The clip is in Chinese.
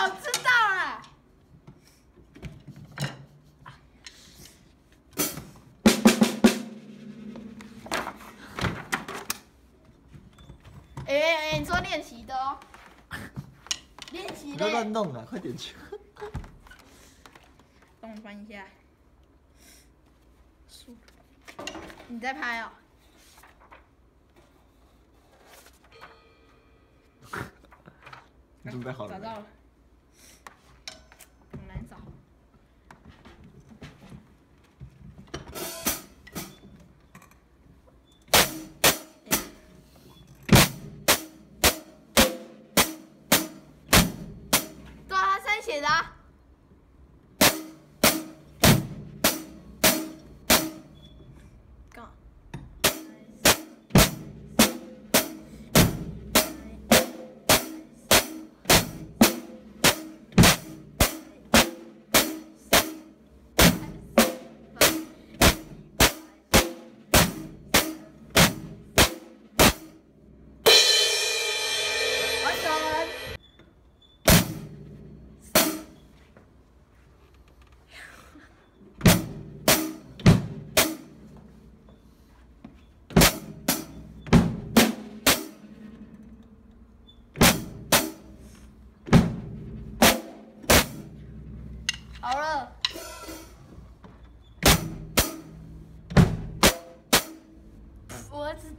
我知道了。哎哎，你说练习的哦，练习不要乱的，弄了，快点去。帮我翻一下。输你在拍哦？你准备好了没？找到了。写的、啊。好了。脖子